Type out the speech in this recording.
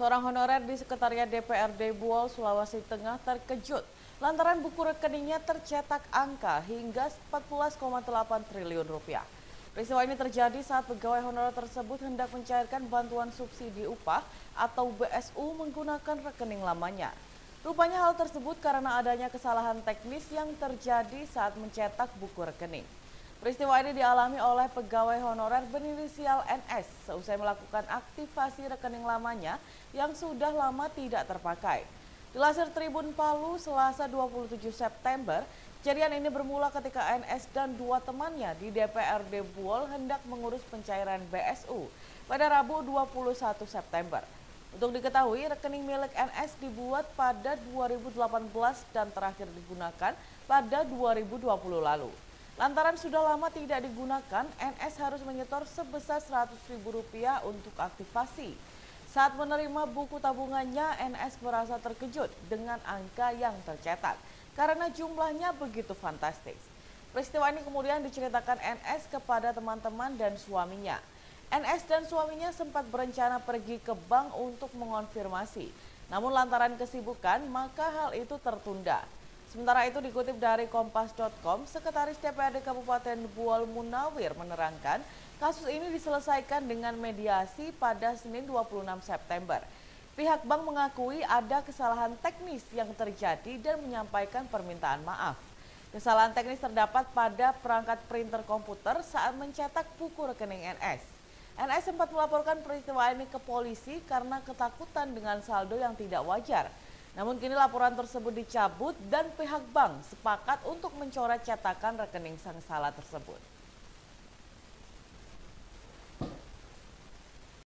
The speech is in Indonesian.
Seorang honorer di Sekretariat DPRD Buol, Sulawesi Tengah terkejut lantaran buku rekeningnya tercetak angka hingga 14,8 triliun rupiah. Peristiwa ini terjadi saat pegawai honorer tersebut hendak mencairkan bantuan subsidi upah atau BSU menggunakan rekening lamanya. Rupanya hal tersebut karena adanya kesalahan teknis yang terjadi saat mencetak buku rekening. Peristiwa ini dialami oleh pegawai honorer berinisial NS seusai melakukan aktivasi rekening lamanya yang sudah lama tidak terpakai. Dilansir Tribun Palu Selasa 27 September, kejadian ini bermula ketika NS dan dua temannya di DPRD Buol hendak mengurus pencairan BSU pada Rabu 21 September. Untuk diketahui, rekening milik NS dibuat pada 2018 dan terakhir digunakan pada 2020 lalu. Lantaran sudah lama tidak digunakan, NS harus menyetor sebesar Rp100.000 untuk aktivasi. Saat menerima buku tabungannya, NS merasa terkejut dengan angka yang tercetak karena jumlahnya begitu fantastis. Peristiwa ini kemudian diceritakan NS kepada teman-teman dan suaminya. NS dan suaminya sempat berencana pergi ke bank untuk mengonfirmasi. Namun lantaran kesibukan, maka hal itu tertunda. Sementara itu dikutip dari kompas.com, Sekretaris DPRD Kabupaten Buol Munawir menerangkan kasus ini diselesaikan dengan mediasi pada Senin 26 September. Pihak bank mengakui ada kesalahan teknis yang terjadi dan menyampaikan permintaan maaf. Kesalahan teknis terdapat pada perangkat printer komputer saat mencetak buku rekening NS. NS sempat melaporkan peristiwa ini ke polisi karena ketakutan dengan saldo yang tidak wajar. Namun kini laporan tersebut dicabut dan pihak bank sepakat untuk mencoret cetakan rekening sang tersebut.